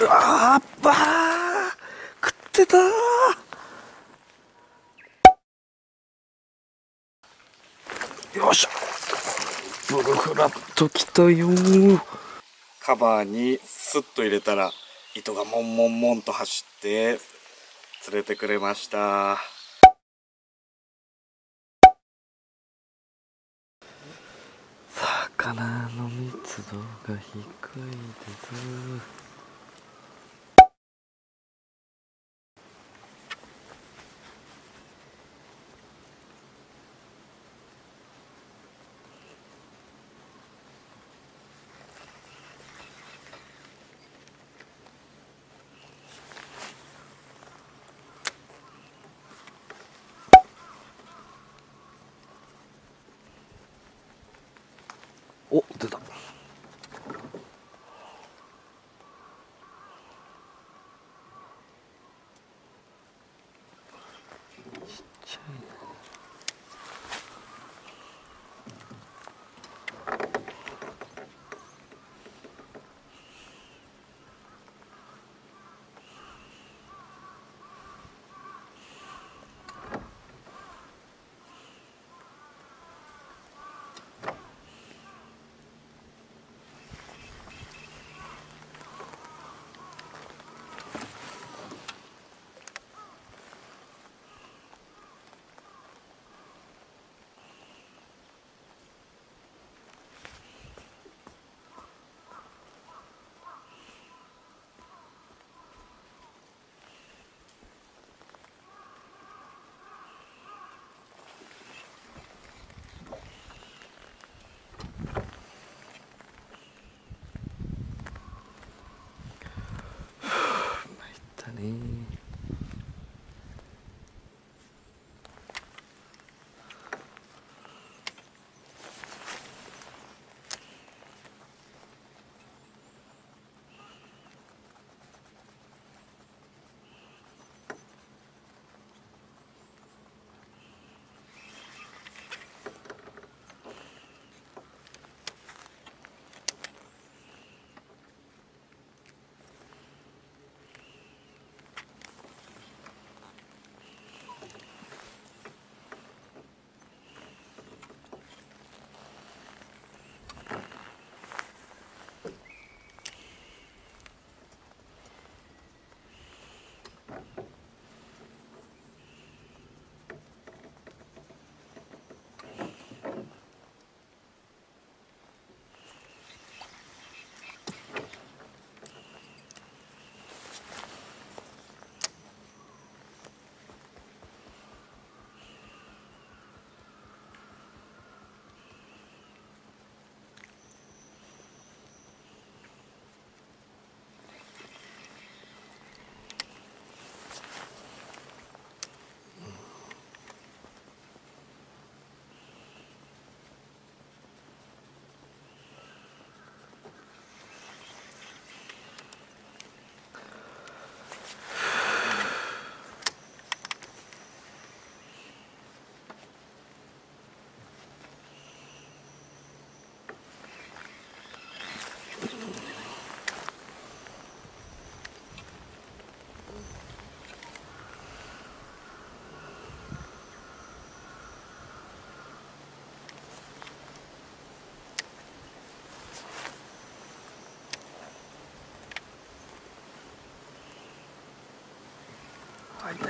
うわーばー食ってたよいしょブルフラット来たよカバーにスッと入れたら糸がモンモンモンと走って釣れてくれました。魚の密度が低いです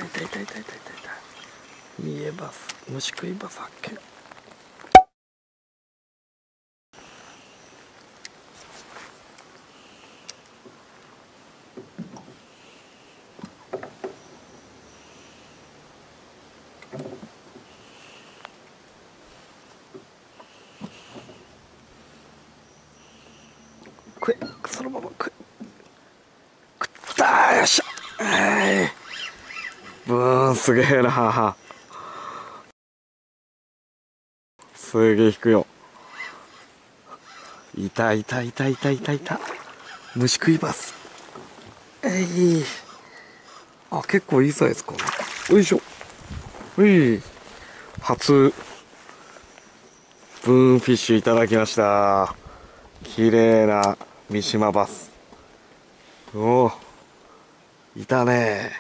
痛い痛い痛い痛い痛い痛い見えば虫食いバス発見食えそのまま食え食ったよっしゃはいブーンすげえな。すげえ引くよ。いたいたいたいたいたい。た虫食います。えい。あ結構いいサイズかな。よいしょ。ほい。初。ブーンフィッシュいただきました。綺麗な三島バス。おお。いたね。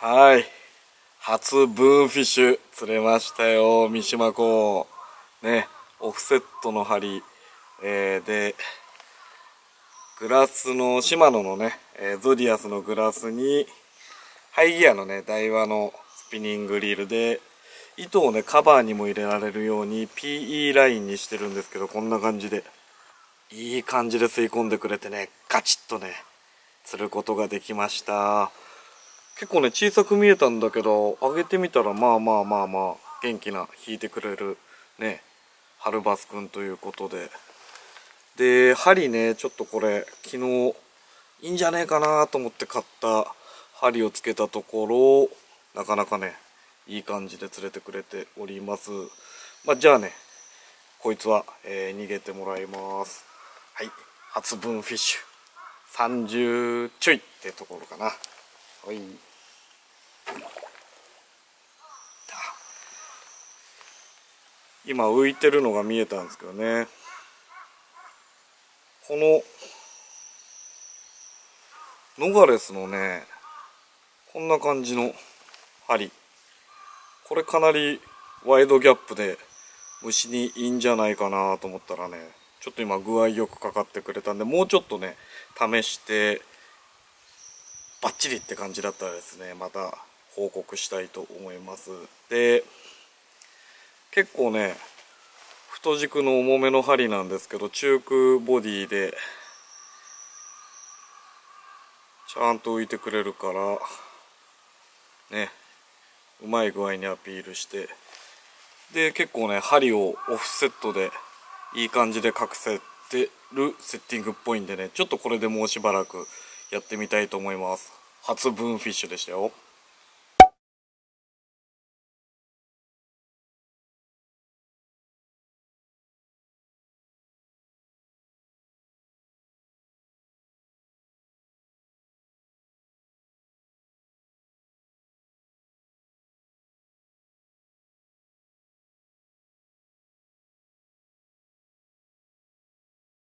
はい。初ブーンフィッシュ釣れましたよ三島港ねオフセットの針、えー、でグラスのシマノのね、えー、ゾディアスのグラスにハイギアのね台話のスピニングリールで糸をねカバーにも入れられるように PE ラインにしてるんですけどこんな感じで。いい感じで吸い込んでくれてねガチッとね釣ることができました。結構ね小さく見えたんだけど上げてみたらまあまあまあまあ元気な引いてくれるねハルバスくんということで。で針ねちょっとこれ昨日いいんじゃねえかなと思って買った針をつけたところなかなかねいい感じで釣れてくれております。まあ、じゃあねこいつは、えー、逃げてもらいます。はい初分フィッシュ。30ちょいってところかな。はい。今浮いてるのが見えたんですけどね。このノガレスのねこんな感じの針。これかなりワイドギャップで虫にいいんじゃないかなと思ったらねちょっと今具合よくかかってくれたんでもうちょっとね試してバッチリって感じだったらですね。また報告したいと思います。で結構ね太軸の重めの針なんですけど中空ボディでちゃんと浮いてくれるからねうまい具合にアピールしてで結構ね針をオフセットでいい感じで隠せてるセッティングっぽいんでねちょっとこれでもうしばらくやってみたいと思います。初ブーンフィッシュでしたよ。